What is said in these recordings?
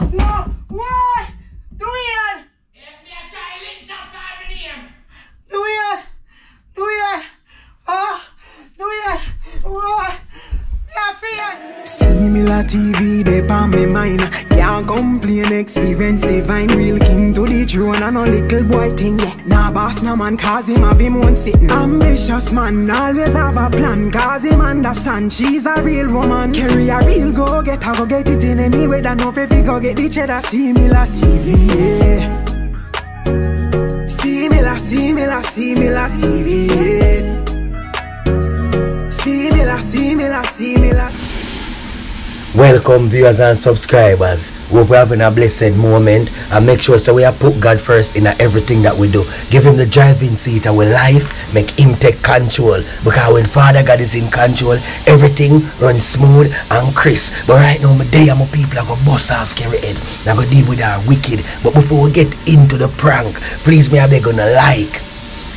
No, why? Do it! Do it! Do it! Ah, do it! Why? I fear. C Miller TV, they on me mind. Can't complain, experience divine. Real king to the throne, and a little boy thing. Yeah, nah, boss, no man, cause him have him one sitting. Ambitious man, always have a plan, cause him understand she's a real woman. Carry a real go get her, go get it in any way that no fi go get the cheddar. C Miller TV, yeah. C Miller, similar, C Miller TV, yeah. Welcome viewers and subscribers. We're having a blessed moment and make sure so we have put God first in everything that we do. Give him the driving seat our life, make him take control. Because when Father God is in control, everything runs smooth and crisp. But right now, my day and my people are gonna bust off carry head. Now go deal with our wicked. But before we get into the prank, please me they gonna like,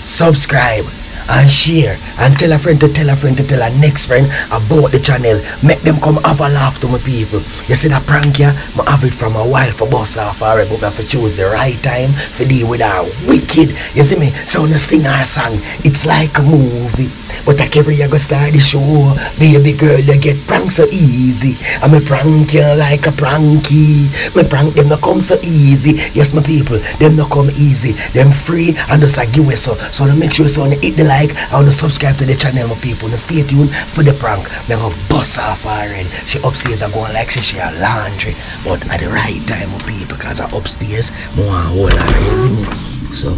subscribe, and share and tell a friend to tell a friend to tell a next friend about the channel. Make them come have a laugh to my people. You see that prank here I have it from a while for boss off already but I have to choose the right time for deal with our wicked you see me? So when you sing our song. It's like a movie. But I carry you go start the show. Baby girl you get pranked so easy. And me prank you like a pranky. Me prank them not come so easy. Yes my people them not come easy. Them free and just give away so. So to make sure so you hit the like and to subscribe to the channel my people. And stay tuned for the prank. Me go bust off already she upstairs are going like she she a laundry. But at the right time my people because I upstairs more hold her you see me? So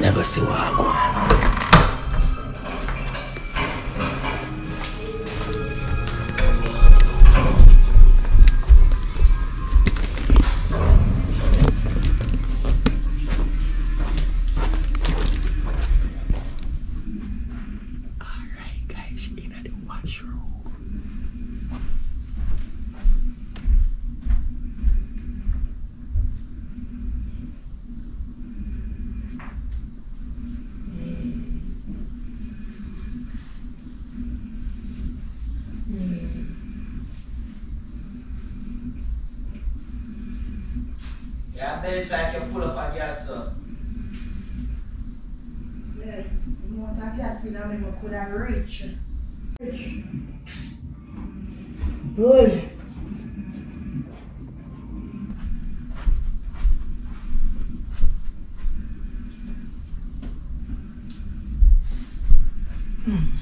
never see what I'm go I bet it's like you're full of gas, sir. Yeah, you want to guess in me, I could have reached. Reach. Boy. Hmm.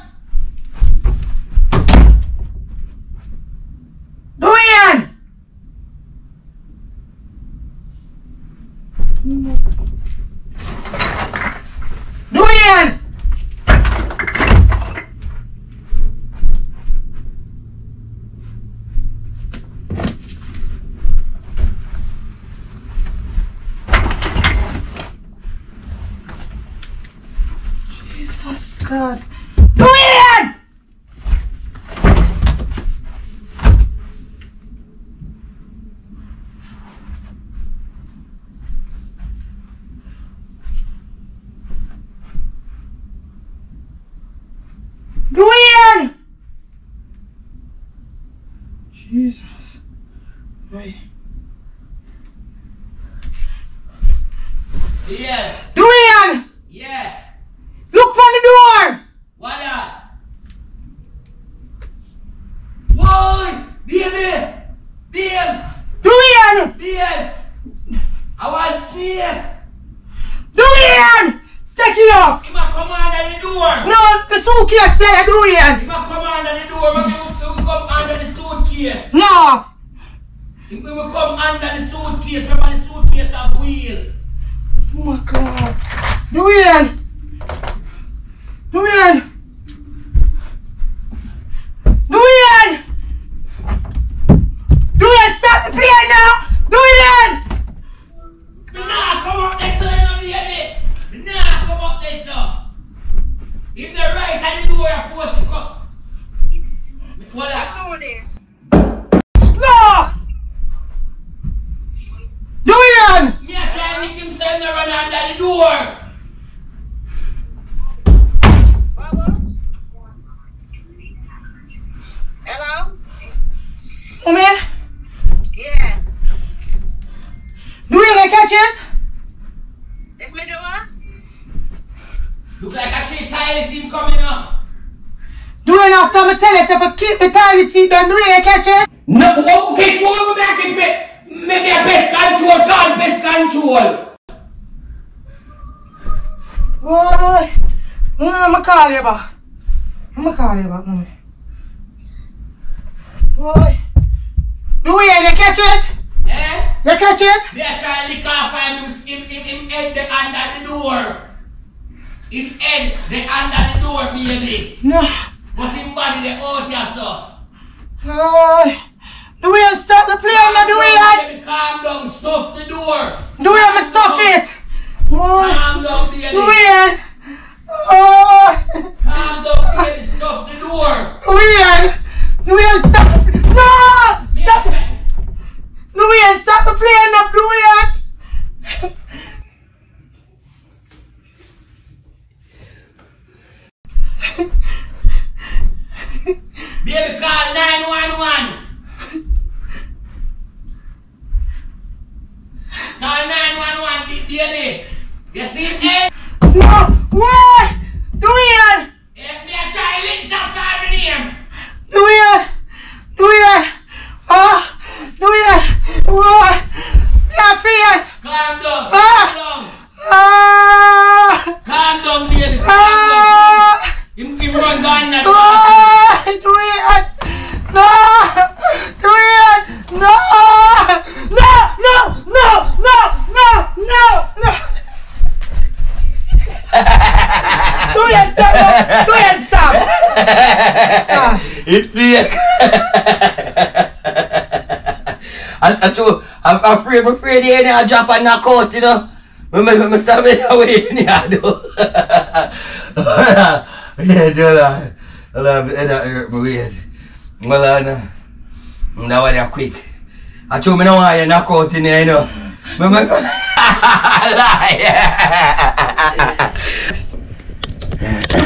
God. Dorian! Dorian! Jesus. Wait. Yeah, Dorian! yeah. Look from the door! What that? Boy! Baby! Babes! Dorian! Babes! I want snake! Dorian! Take it up! He might come under the door! No, the suitcase there, He Dorian! might come under the door, but he will come under the suitcase! No! He will come under the suitcase, remember the suitcase have wheel! Oh my God. Dorian! Dorian! Dorian! Mommy, Yeah. do you like catch it? If me do what? Look like a three tile team coming up. Do you after me tell you if keep the toilet seat done, do like catch it? No, kick, what kick me? Me me a best control, God best control. Boy, Mommy, I'ma call you back. I'ma call you back, mommy. Boy, do you like catch it? Eh? You catch it? They trying to lick off him, him, him, him head the under the door. Him head the under the door, baby. No. Put body out, sir. Uh, do we start the play on the way? God It fake. I, I told, I'm afraid, I'm afraid the any drop and knock out, you know. Me, me, me stop it away in here, though. yeah, do that. On, it that hurt me weird. Well, uh, no. That one, you quick. I told me no you knock out in here, you know. Lie.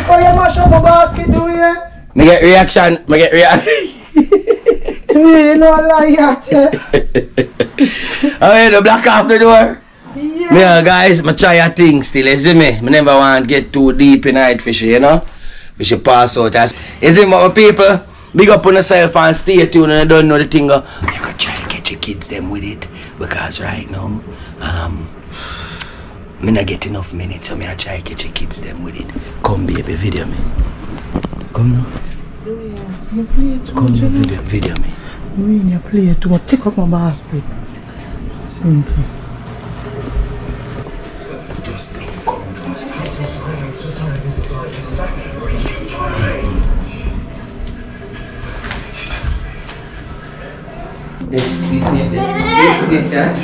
Oh, you mash up my basket, do you? Me get reaction, me get reaction. Really know a lie yet, yeah? Alright, the black off the door. Yeah. Yeah, guys, I try a thing still, you see me? I never want to get too deep in it fishy, you know? We should pass out as. You see my people? Big up on yourself and stay tuned and don't know the thing. uh, You can try to get your kids them with it. Because right now, um, me not get enough minutes, so me I try to get your kids them with it. Come baby, video me. Comme Comme vidi, vidi mi. Oui, you play too much. Take up my basket. Same thing. This is the chat.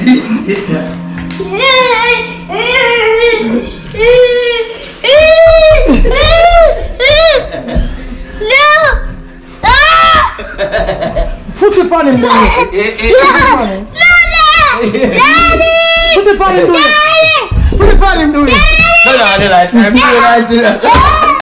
No, no, there. Daddy! Daddy! Put the pot in there. Put the pot in. Daddy! Hold on, I'm doing like that.